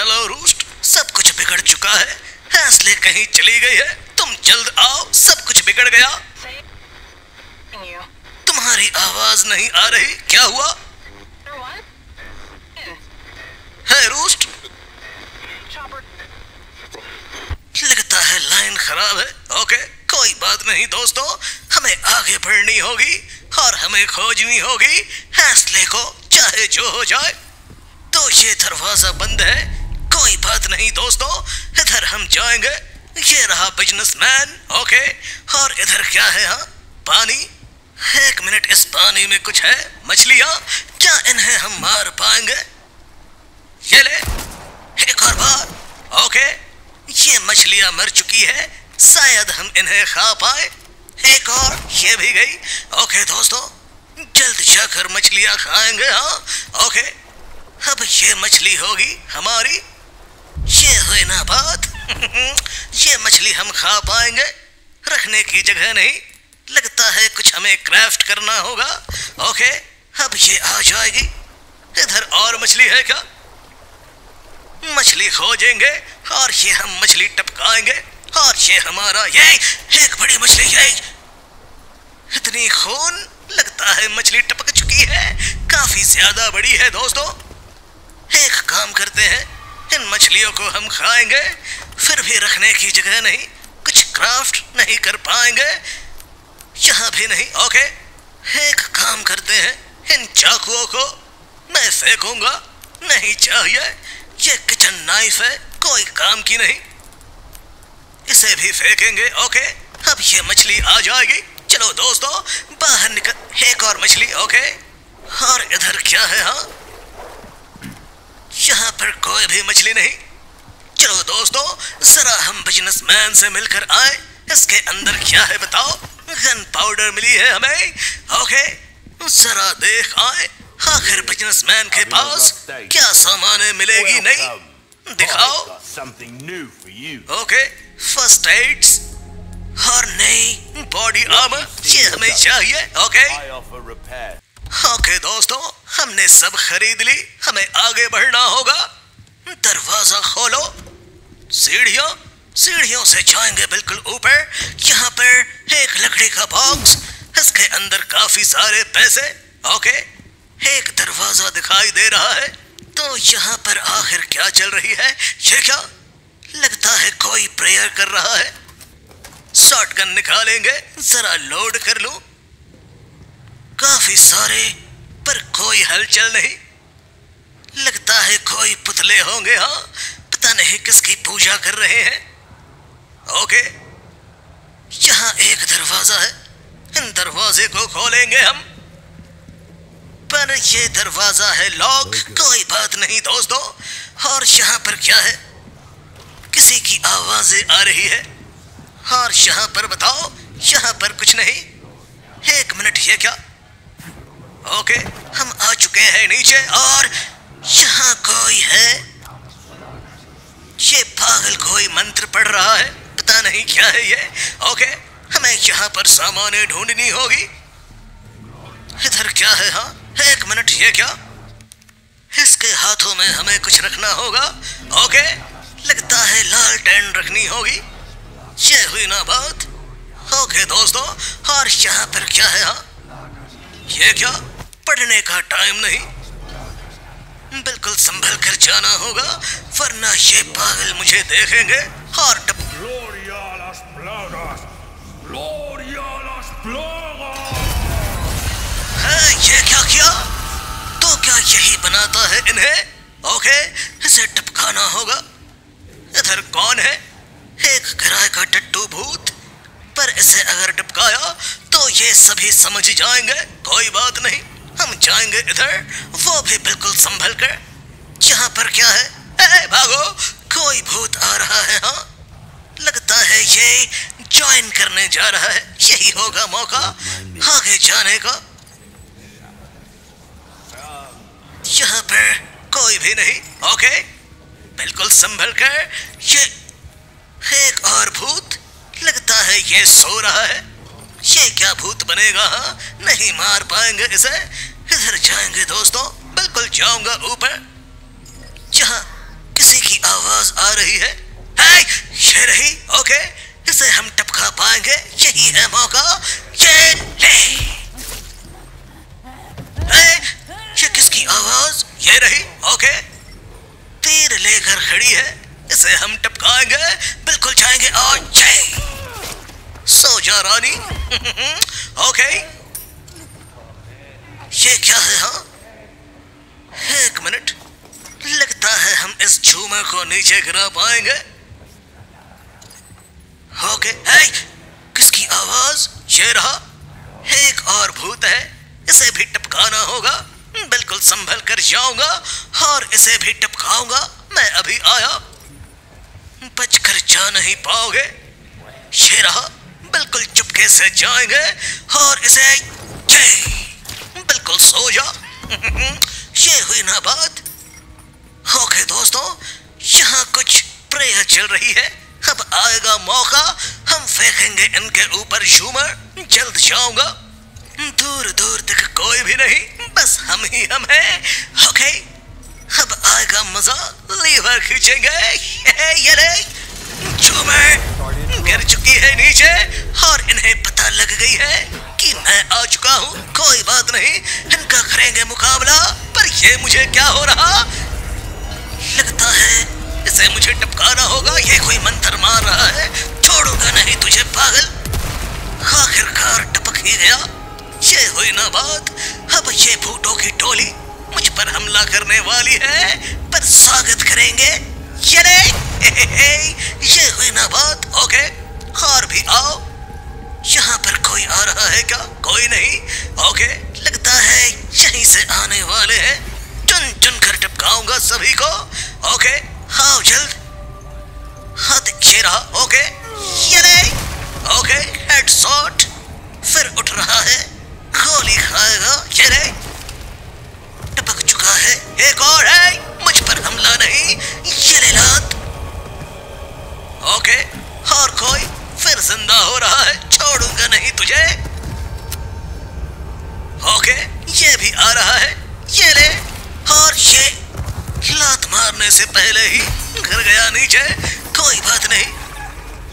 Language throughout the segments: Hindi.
हेलो रूस्ट सब कुछ बिगड़ चुका है। हैंसले कहीं चली गई है। तुम जल्द आओ। सब कुछ बिगड़ गया। तुम्हारी आवाज़ नहीं आ रही। क्या हुआ? है रूस्ट लगता है लाइन खराब है। ओके, कोई बात नहीं, दोस्तों। हमें आगे बढ़नी होगी और हमें खोजनी होगी। हैंसले को चाहे जो हो जाए। तो ये दरवाज़ा बंद है। कोई बात नहीं दोस्तों, इधर हम जाएँगे। ये रहा बिजनेसमैन ओके और इधर क्या है हाँ? पानी? एक मिनट, इस पानी में कुछ है? मछलियाँ? क्या इन्हें हम मार पाएँगे? ये ले, एक और बार ओके ये मछलियाँ मर चुकी है, शायद हम इन्हें खा पाए। एक और, ये भी गई ओके दोस्तों? जल्द जाकर मछलियाँ खाएँगे हाँ? ओके अब ये मछली होगी हमारी। बात। ये मछली हम खा पाएँगे। रखने की जगह नहीं। लगता है कुछ हमें क्राफ्ट करना होगा। ओके, अब ये आ जाएगी। इधर और मछली है क्या? मछली खोजेंगे और ये हम मछली टपकाएँगे और ये हमारा ये एक बड़ी मछली ये इतनी खून, लगता है मछली टपक चुकी है। काफ़ी ज़्यादा बड़ी है दोस्तों। एक काम करते हैं। इन मछलियों को हम खाएँगे, फिर भी रखने की जगह नहीं, कुछ क्राफ्ट नहीं कर पाएँगे। यहाँ भी नहीं ओके एक काम करते हैं, इन चाकुओं को मैं फेंकूँगा, नहीं चाहिए, ये किचन नाइफ है, कोई काम की नहीं। इसे भी फेंकेंगे ओके अब ये मछली आ जाएगी। चलो दोस्तों, बाहर निकल, एक और मछली ओके और इधर क्या है हाँ? यहाँ पर कोई भी मछली नहीं। चलो दोस्तों जरा हम बिजनेसमैन से मिलकर आए। इसके अंदर क्या है बताओ? गन पाउडर मिली है हमें। ओके जरा देख आए। आखिर बिजनेसमैन के पास क्या सामान मिलेगी नहीं? दिखाओ. ओके फ़र्स्ट एड्स और नई बॉडी आर्मर ये हमें चाहिए। ओके. ओके दोस्तों हमने सब खरीद ली। हमें आगे बढ़ना होगा। दरवाज़ा खोलो। सीढ़ियों सीढ़ियों से जाएँगे बिल्कुल ऊपर। यहाँ पर एक लकड़ी का बॉक्स इसके अंदर काफ़ी सारे पैसे। ओके, एक दरवाज़ा दिखाई दे रहा है। तो यहाँ पर आखिर क्या चल रही है? ये क्या? लगता है कोई प्रेयर कर रहा है। शॉटगन निकालेंगे, जरा लोड कर लूँ। काफ़ी सारे पर कोई हलचल नहीं। लगता है कोई पुतले होंगे हाँ। पता नहीं किसकी पूजा कर रहे हैं। ओके। यहाँ एक दरवाज़ा है। इन दरवाजे को खोलेंगे हम। पर ये दरवाज़ा है लॉक। कोई बात नहीं दोस्तों। और यहाँ पर क्या है? किसी की आवाज़ें आ रही है। और यहाँ पर बताओ यहाँ पर कुछ नहीं। एक मिनट ये क्या? ओके, हम आ चुके हैं नीचे और यहाँ कोई है? ये पागल कोई मंत्र पढ़ रहा है? पता नहीं क्या है ये? ओके, हमें यहाँ पर सामानें ढूंढनी होगी। इधर क्या है हाँ? एक मिनट, ये क्या? इसके हाथों में हमें कुछ रखना होगा। ओके, लगता है लाल टेन रखनी होगी। ये हुई ना बात। ओके, दोस्तों, और यहाँ पर क्या है हाँ? ये क्या? पढ़ने का टाइम नहीं। बिल्कुल संभल कर जाना होगा, वरना ये पागल मुझे देखेंगे। और! है, ये क्या किया? तो क्या यही बनाता है इन्हें? ओके इसे टपकाना होगा। इधर कौन है? एक किराए का टट्टू भूत। पर इसे अगर टपकाया तो ये सभी समझ जाएँगे। कोई बात नहीं। हम जाएँगे इधर वो भी बिल्कुल संभल कर। यहाँ पर क्या है? ए, भागो कोई भूत आ रहा है हाँ? लगता है ये ज्वाइन करने जा रहा है। यही होगा मौका आगे जाने का। यहाँ पर कोई भी नहीं ओके? बिल्कुल संभल कर ये एक और भूत लगता है ये सो रहा है। ये क्या भूत बनेगा हाँ? नहीं मार पाएँगे इसे। इधर जाएँगे दोस्तों, बिल्कुल जाऊँगा ऊपर। जहाँ किसी की आवाज़ आ रही है। ये रही? ओके, इसे हम टपका पाएँगे। यही है मौका। ये ले। ये किसकी आवाज़? ये रही? ओके। तीर लेकर खड़ी है। इसे हम टपकाएँगे। बिल्कुल जाएँगे। और जय। सो जा रानी। ओके। ये क्या है हाँ? एक मिनट। लगता है हम इस झूमर को नीचे गिरा पाएँगे। ओके है किसकी आवाज़? ये रहा। एक और भूत है, इसे भी टपकाना होगा। बिल्कुल संभल कर जाऊँगा और इसे भी टपकाऊँगा। मैं अभी आया। बच कर जा नहीं पाओगे। ये रहा। बिल्कुल चुपके से जाएँगे और इसे बिल्कुल सो जा ये हुई ना बात। ओके दोस्तों, यहाँ कुछ प्रेयर चल रही है। अब आएगा मौका। हम फेंकेंगे इनके ऊपर झूमर। जल्द जाऊँगा। दूर दूर तक कोई भी नहीं। बस हम ही हम हैं। ओके। अब आएगा मज़ा। लीवर खींचेंगे। ये ये झूमर। गिर चुकी है नीचे। और इन्हें लग गई है कि मैं आ चुका हूँ। कोई बात नहीं, इनका करेंगे मुकाबला, पर ये मुझे क्या हो रहा? लगता है इसे मुझे टपकाना होगा, ये कोई मंत्र मार रहा है। छोड़ूँगा नहीं तुझे, पागल? आखिरकार टपक ही गया। ये हुई ना बात। अब ये भूतों की टोली मुझ पर हमला करने वाली है, पर स्वागत करेंगे। ये ये हुई ना बात, ओके? और भी आओ। यहाँ पर कोई आ रहा है क्या? कोई नहीं। ओके। लगता है यहीं से आने वाले हैं। चुन चुन कर टपकाऊँगा सभी को। ओके। आओ जल्द। हाँ दिखे रहा। ओके। ये रे ओके। हेड शॉट फिर उठ रहा है। गोली खाएगा। ये रे टपक चुका है। गया नीचे। कोई बात नहीं।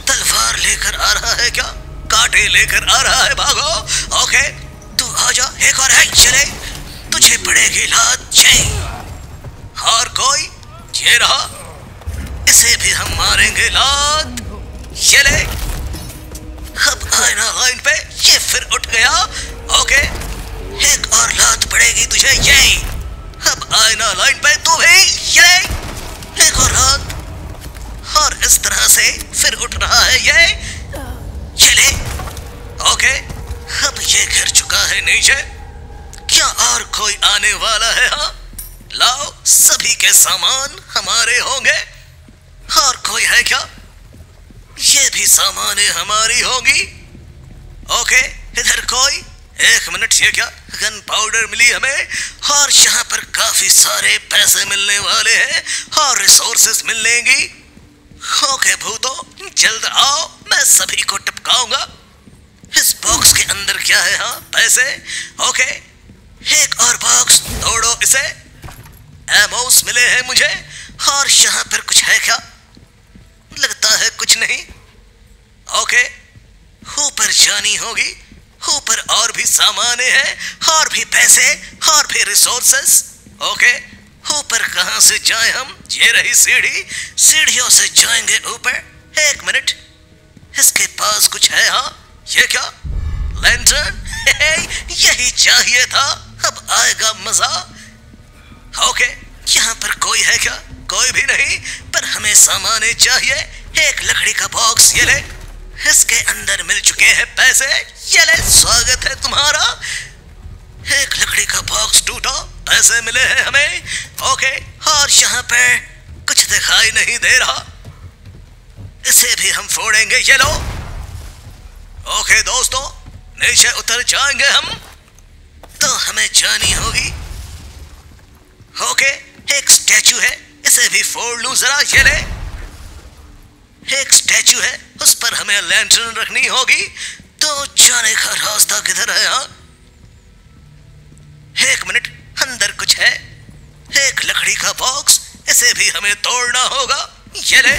तलवार लेकर आ रहा है क्या? कांटे लेकर आ रहा है, भागो। ओके, तू आ जा। एक और है चले। तुझे पड़ेगी लात और कोई? ये रहा। इसे भी हम मारेंगे लात। ये ले। अब आईना लाइन पे। ये फिर उठ गया। ओके, एक और लात पड़ेगी तुझे ये अब आईना लाइन पे, तू भी, ये एक और लात। और इस तरह से फिर उठ रहा है ये। चले। ओके। अब ये गिर चुका है नीचे। क्या और कोई आने वाला है हाँ? लाओ सभी के सामान हमारे होंगे। और कोई है क्या? ये भी सामाने हमारी होगी। ओके, इधर कोई? एक मिनट, ये क्या? गन पाउडर मिली हमें। और यहाँ पर काफ़ी सारे पैसे मिलने वाले हैं और रिसोर्सेस मिलेंगी ओके भूतो, जल्द आओ, मैं सभी को टपकाऊँगा। इस बॉक्स के अंदर क्या है हाँ? पैसे? ओके, एक और बॉक्स तोड़ो इसे। एमोस मिले हैं मुझे, और यहाँ पर कुछ है क्या? लगता है कुछ नहीं। ओके, ऊपर जानी होगी, ऊपर और भी सामान है, और भी पैसे, और भी रिसोर्सेस ओके ऊपर कहाँ से जाए हम? ये रही सीढ़ी। सीढ़ियों से जाएँगे ऊपर। एक मिनट। इसके पास कुछ है हाँ? ये क्या? लैंटर्न यही चाहिए था। अब आएगा मज़ा। ओके यहाँ पर कोई है क्या? कोई भी नहीं, पर हमें सामाने चाहिए। एक लकड़ी का बॉक्स ये ले। इसके अंदर मिल चुके हैं पैसे। ये ले, स्वागत है तुम्हारा। एक लकड़ी का बॉक्स टूटा। पैसे मिले हैं हमें। ओके, और यहाँ पे कुछ दिखाई नहीं दे रहा। इसे भी हम फोड़ेंगे, ये लो। ओके, दोस्तों, नीचे उतर जाएँगे हम। तो हमें जानी होगी। ओके, एक स्टैचू है, इसे भी फोड़ लू जरा, ये ले। एक स्टैचू है, उस पर हमें लैंटर्न रखनी होगी। तो जाने का रास्ता किधर है यहाँ एक मिनट अंदर कुछ है। एक लकड़ी का बॉक्स इसे भी हमें तोड़ना होगा। ये ले।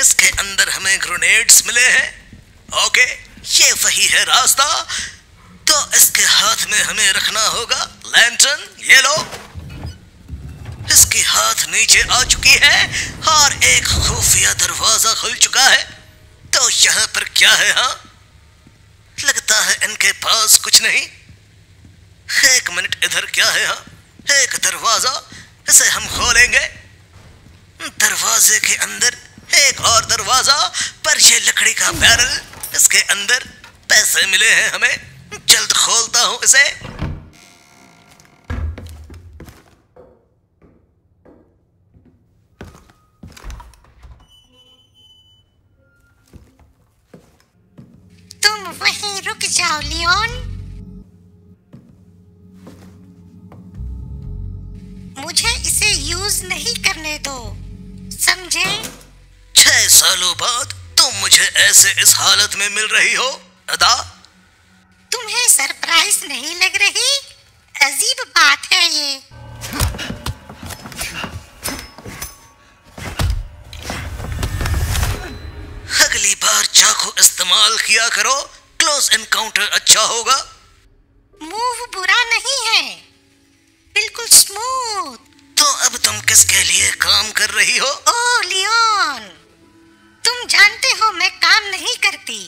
इसके अंदर हमें ग्रेनेड्स मिले हैं। ओके, ये वही है रास्ता। तो इसके हाथ में हमें रखना होगा लैंटर्न ये लो। इसकी हाथ नीचे आ चुकी है और एक खुफिया दरवाज़ा खुल चुका है। तो यहाँ पर क्या है हाँ? लगता है इनके पास कुछ नहीं। एक मिनट, इधर क्या है? हाँ एक दरवाज़ा, इसे हम खोलेंगे। दरवाजे के अंदर एक और दरवाज़ा, पर ये लकड़ी का बैरल, इसके अंदर पैसे मिले हैं हमें। जल्द खोलता हूँ इसे। तुम वहीं रुक जाओ, लियोन। यूज़ नहीं करने दो। समझे? छह सालों बाद तुम मुझे ऐसे इस हालत में मिल रही हो अदा। तुम्हें सरप्राइज़ नहीं लग रही? अजीब बात है ये। अगली बार चाकू इस्तेमाल किया करो क्लोज एनकाउंटर अच्छा होगा। मूव बुरा नहीं है। बिल्कुल स्मूथ तो अब तुम किसके लिए काम कर रही हो? ओ, लियोन, तुम जानते हो मैं काम नहीं करती।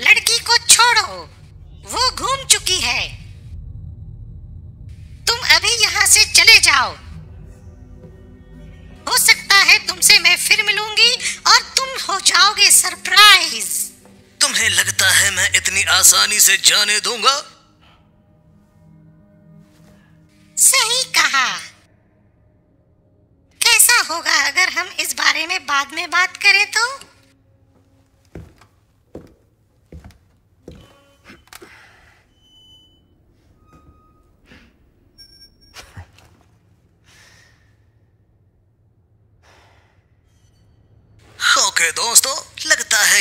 लड़की को छोड़ो, वो घूम चुकी है। तुम अभी यहाँ से चले जाओ। हो सकता है तुमसे मैं फिर मिलूँगी और तुम हो जाओगे सरप्राइज़। तुम्हें लगता है मैं इतनी आसानी से जाने दूँगा? सही कहा। कैसा होगा अगर हम इस बारे में बाद में बात करें तो?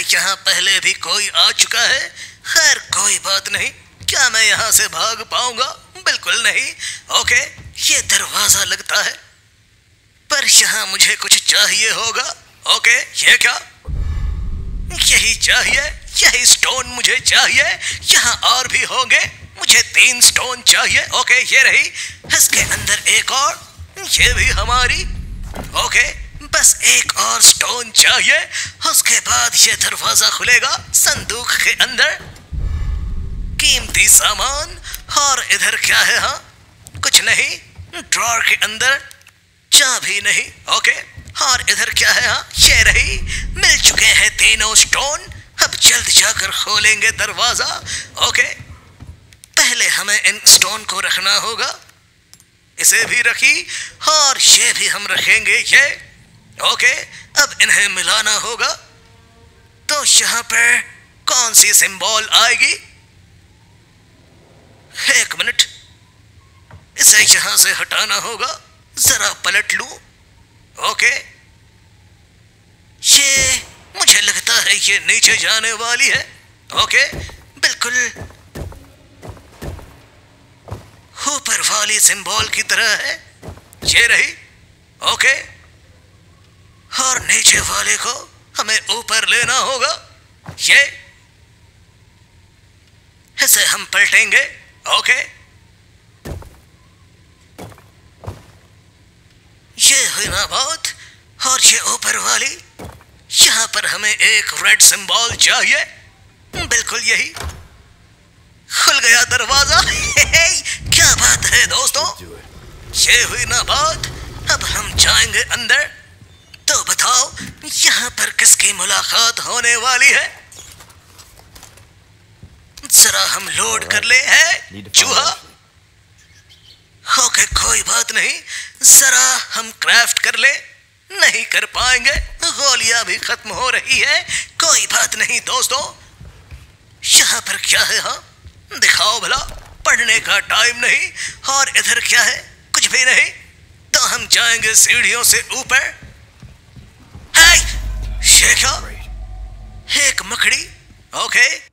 है यहाँ पहले भी कोई आ चुका है, खैर, कोई बात नहीं। क्या मैं यहाँ से भाग पाऊँगा? बिल्कुल नहीं। ओके, ये दरवाज़ा लगता है। पर यहाँ मुझे कुछ चाहिए होगा। ओके, ये क्या? यही चाहिए, यही स्टोन मुझे चाहिए। यहाँ और भी होंगे, मुझे तीन स्टोन चाहिए। ओके, ये रही। इसके अंदर एक और, ये भी हमारी। ओके बस एक और स्टोन चाहिए। उसके बाद ये दरवाज़ा खुलेगा संदूक के अंदर। कीमती सामान। और इधर क्या है हाँ? कुछ नहीं। ड्रॉर के अंदर चाबी नहीं। ओके और इधर क्या है हाँ? ये रही। मिल चुके हैं तीनों स्टोन अब जल्द जाकर खोलेंगे दरवाज़ा। ओके पहले हमें इन स्टोन को रखना होगा। इसे भी रखी। और ये भी हम रखेंगे, ये। ओके अब इन्हें मिलाना होगा। तो यहाँ पर कौन सी सिंबल आएगी? एक मिनट। इसे यहाँ से हटाना होगा। जरा पलट लू। ओके ये मुझे लगता है ये नीचे जाने वाली है। ओके बिल्कुल। ऊपर वाली सिंबल की तरह है। ये रही। ओके और नीचे वाले को हमें ऊपर लेना होगा। ये इसे हम पलटेंगे ओके? ये हुई ना बात और ये ऊपर वाली यहाँ पर हमें एक रेड सिंबल चाहिए। बिल्कुल यही। खुल गया दरवाज़ा। क्या बात है दोस्तों? ये हुई ना बात अब हम जाएँगे अंदर। तो बताओ, यहाँ पर किसकी मुलाकात होने वाली है? जरा हम लोड कर ले है, चूहा। ओके, कोई बात नहीं, जरा हम क्राफ्ट कर ले। नहीं कर पाएँगे, गोलियाँ भी खत्म हो रही है, कोई बात नहीं दोस्तों। यहाँ पर क्या है हाँ? दिखाओ भला, पढ़ने का टाइम नहीं, और इधर क्या है? कुछ भी नहीं। तो हम जाएँगे सीढ़ियों से ऊपर। क्या एक मकड़ी ओके